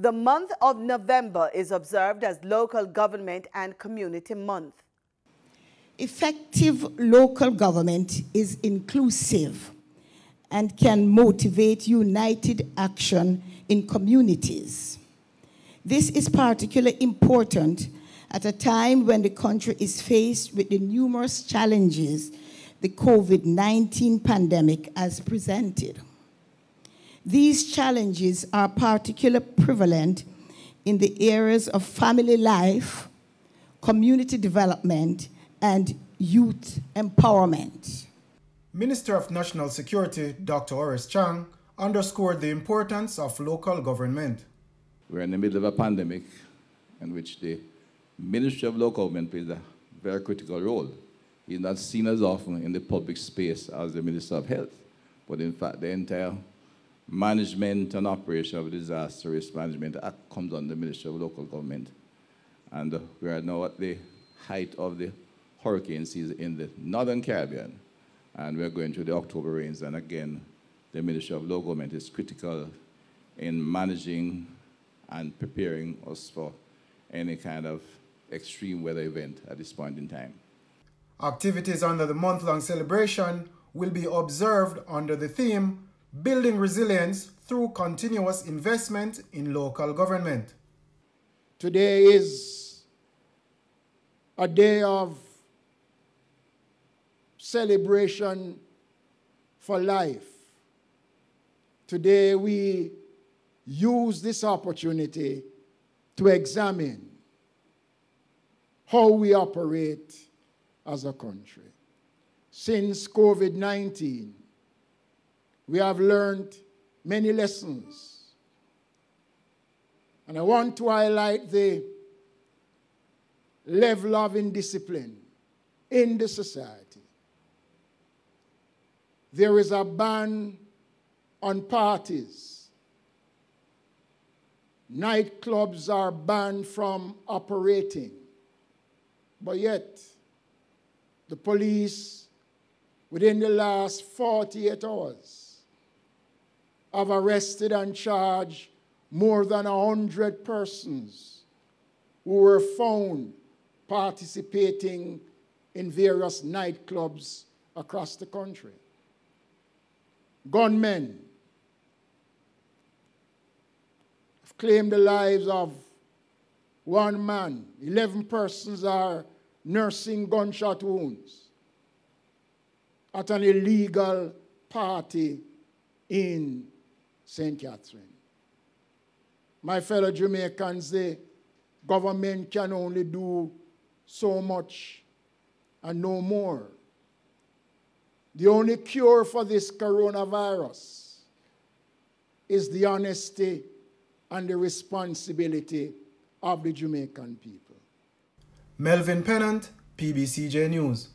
The month of November is observed as Local Government and Community Month. Effective local government is inclusive and can motivate united action in communities. This is particularly important at a time when the country is faced with the numerous challenges the COVID 19 pandemic has presented. These challenges are particularly prevalent in the areas of family life, community development, and youth empowerment. Minister of National Security Dr. Horace Chang underscored the importance of local government. We're in the middle of a pandemic in which the Ministry of Local Government plays a very critical role. He's not seen as often in the public space as the Minister of Health, but in fact, the entire management and operation of disaster risk management act comes under the Ministry of Local Government. And we are now at the height of the hurricane season in the Northern Caribbean. And we're going through the October rains. And again, the Ministry of Local Government is critical in managing and preparing us for any kind of extreme weather event at this point in time. Activities under the month-long celebration will be observed under the theme Building Resilience through Continuous Investment in Local Government. Today is a day of celebration for life. Today we use this opportunity to examine how we operate as a country. Since COVID 19, we have learned many lessons. And I want to highlight the level of indiscipline in the society. There is a ban on parties. Nightclubs are banned from operating. But yet, the police, within the last 48 hours, have arrested and charged more than 100 persons who were found participating in various nightclubs across the country. Gunmen have claimed the lives of one man. 11 persons are nursing gunshot wounds at an illegal party in St. Catherine. My fellow Jamaicans, the government can only do so much and no more. The only cure for this coronavirus is the honesty and the responsibility of the Jamaican people. Melvin Pennant, PBCJ News.